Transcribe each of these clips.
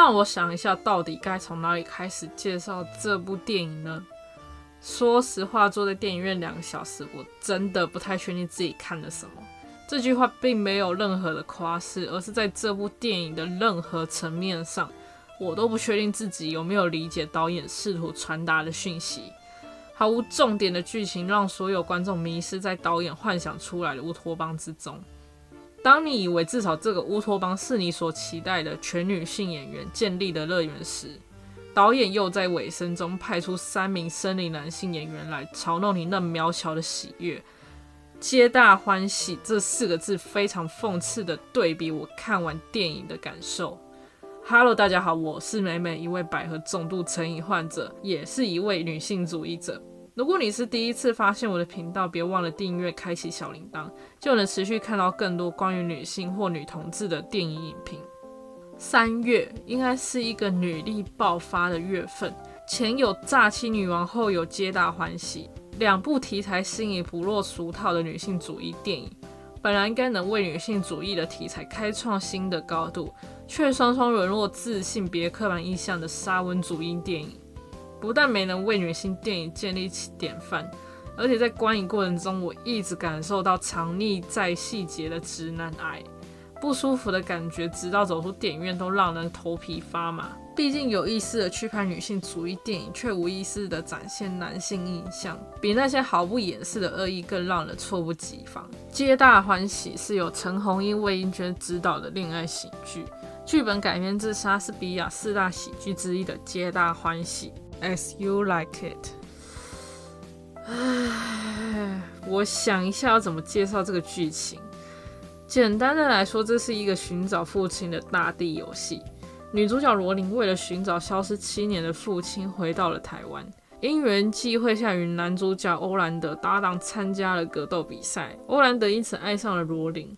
让我想一下，到底该从哪里开始介绍这部电影呢？说实话，坐在电影院两个小时，我真的不太确定自己看了什么。这句话并没有任何的夸饰，而是在这部电影的任何层面上，我都不确定自己有没有理解导演试图传达的讯息。毫无重点的剧情让所有观众迷失在导演幻想出来的乌托邦之中。当你以为至少这个乌托邦是你所期待的全女性演员建立的乐园时，导演又在尾声中派出三名生理男性演员来嘲弄你那渺小的喜悦，皆大欢喜这四个字非常讽刺的对比我看完电影的感受。Hello，大家好，我是美美，一位百合重度成瘾患者，也是一位女性主义者。如果你是第一次发现我的频道，别忘了订阅、开启小铃铛，就能持续看到更多关于女性或女同志的电影影评。三月应该是一个女力爆发的月份，前有诈欺女王，后有皆大欢喜，两部题材新颖、不落俗套的女性主义电影，本来应该能为女性主义的题材开创新的高度，却双双沦落自性别刻板印象的沙文主义电影。不但没能为女性电影建立起典范，而且在观影过程中，我一直感受到藏匿在细节的直男癌，不舒服的感觉，直到走出电影院都让人头皮发麻。毕竟有意识的去拍女性主义电影，却无意识的展现男性印象，比那些毫不掩饰的恶意更让人猝不及防。皆大欢喜是由陈鸿英、魏英娟执导的恋爱喜剧，剧本改编自莎士比亚四大喜剧之一的《皆大欢喜》。As you like it。唉，我想一下要怎么介绍这个剧情。简单的来说，这是一个寻找父亲的大地游戏。女主角罗琳为了寻找消失七年的父亲，回到了台湾。因缘际会下，与男主角欧兰德搭档参加了格斗比赛。欧兰德因此爱上了罗琳。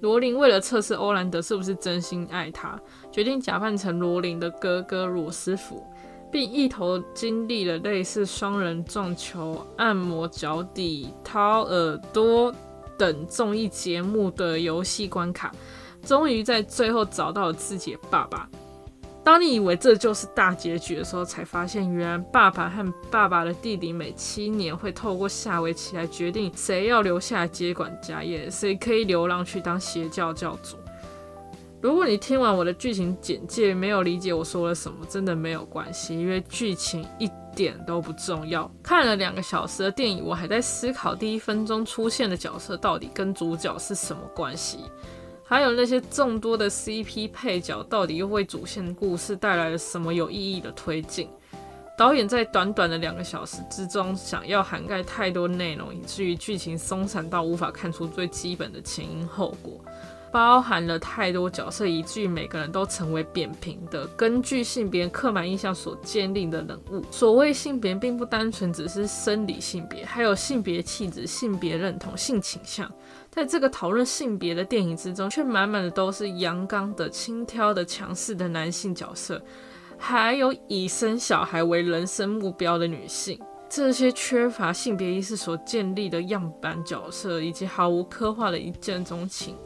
罗琳为了测试欧兰德是不是真心爱他，决定假扮成罗琳的哥哥罗斯福。并一头经历了类似双人撞球、按摩脚底、掏耳朵等综艺节目的游戏关卡，终于在最后找到了自己的爸爸。当你以为这就是大结局的时候，才发现原来爸爸和爸爸的弟弟每七年会透过下围棋来决定谁要留下来接管家业，谁可以流浪去当邪教教主。如果你听完我的剧情简介没有理解我说了什么，真的没有关系，因为剧情一点都不重要。看了两个小时的电影，我还在思考第一分钟出现的角色到底跟主角是什么关系，还有那些众多的 CP 配角到底又为主线故事带来了什么有意义的推进。导演在短短的两个小时之中，想要涵盖太多内容，以至于剧情松散到无法看出最基本的前因后果。包含了太多角色，以至于每个人都成为扁平的，根据性别刻板印象所建立的人物。所谓性别，并不单纯只是生理性别，还有性别气质、性别认同、性倾向。在这个讨论性别的电影之中，却满满的都是阳刚的、轻佻的、强势的男性角色，还有以生小孩为人生目标的女性。这些缺乏性别意识所建立的样板角色，以及毫无刻画的一见钟情。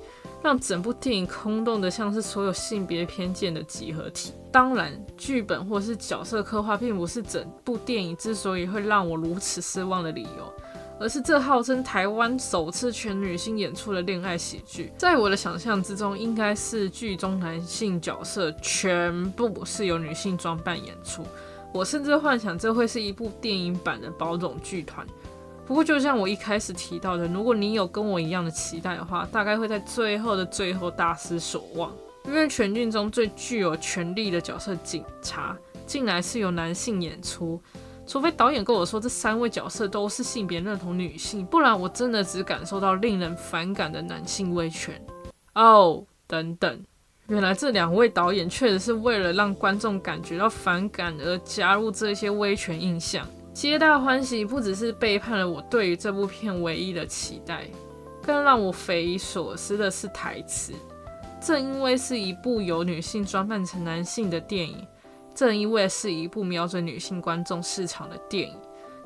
让整部电影空洞的像是所有性别偏见的集合体。当然，剧本或是角色刻画并不是整部电影之所以会让我如此失望的理由，而是这号称台湾首次全女性演出的恋爱喜剧，在我的想象之中，应该是剧中男性角色全部是由女性装扮演出。我甚至幻想这会是一部电影版的宝冢剧团。不过，就像我一开始提到的，如果你有跟我一样的期待的话，大概会在最后的最后大失所望。因为全剧中最具有权力的角色警察，竟然是由男性演出。除非导演跟我说这三位角色都是性别认同女性，不然我真的只感受到令人反感的男性威权。哦，等等，原来这两位导演确实是为了让观众感觉到反感而加入这些威权印象。皆大欢喜不只是背叛了我对于这部片唯一的期待，更让我匪夷所思的是台词。正因为是一部由女性装扮成男性的电影，正因为是一部瞄准女性观众市场的电影，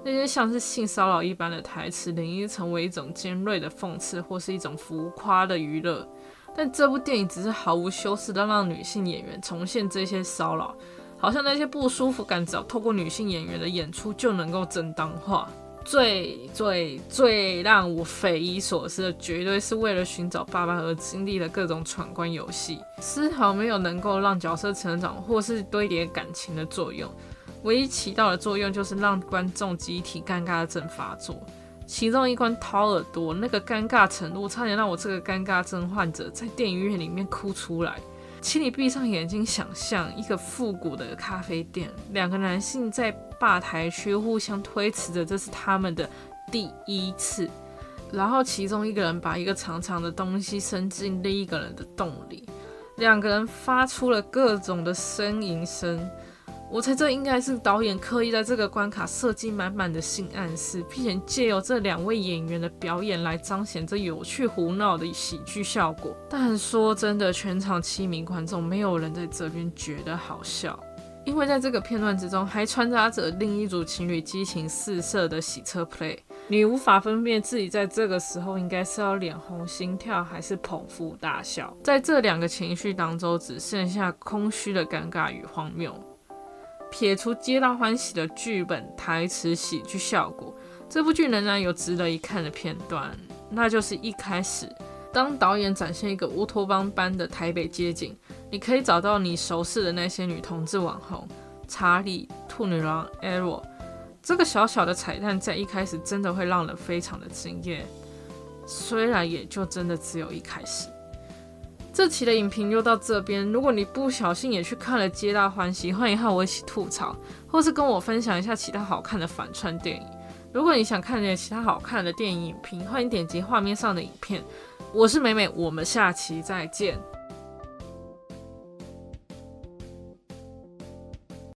那些像是性骚扰一般的台词，容易成为一种尖锐的讽刺，或是一种浮夸的娱乐。但这部电影只是毫无修饰的让女性演员重现这些骚扰，好像那些不舒服感只要透过女性演员的演出就能够正当化。最最最让我匪夷所思的，绝对是为了寻找爸爸而经历的各种闯关游戏，丝毫没有能够让角色成长或是堆叠感情的作用。唯一起到的作用就是让观众集体尴尬症发作。其中一关掏耳朵，那个尴尬程度差点让我这个尴尬症患者在电影院里面哭出来。请你闭上眼睛，想象一个复古的咖啡店，两个男性在吧台区互相推辞着，这是他们的第一次。然后其中一个人把一个长长的东西伸进另一个人的洞里，两个人发出了各种的呻吟声。我猜这应该是导演刻意在这个关卡设计满满的性暗示，并且借由这两位演员的表演来彰显这有趣胡闹的喜剧效果。但说真的，全场七名观众没有人在这边觉得好笑，因为在这个片段之中还穿插着另一组情侣激情四射的洗车 play，你无法分辨自己在这个时候应该是要脸红心跳还是捧腹大笑。在这两个情绪当中，只剩下空虚的尴尬与荒谬。撇除皆大欢喜的剧本、台词、喜剧效果，这部剧仍然有值得一看的片段，那就是一开始，当导演展现一个乌托邦般的台北街景，你可以找到你熟悉的那些女同志网红，查理、兔女郎、Arrow。这个小小的彩蛋在一开始真的会让人非常的惊艳，虽然也就真的只有一开始。这期的影评就到这边。如果你不小心也去看了《皆大欢喜》，欢迎和我一起吐槽，或是跟我分享一下其他好看的反串电影。如果你想看点其他好看的电影影评，欢迎点击画面上的影片。我是美美，我们下期再见。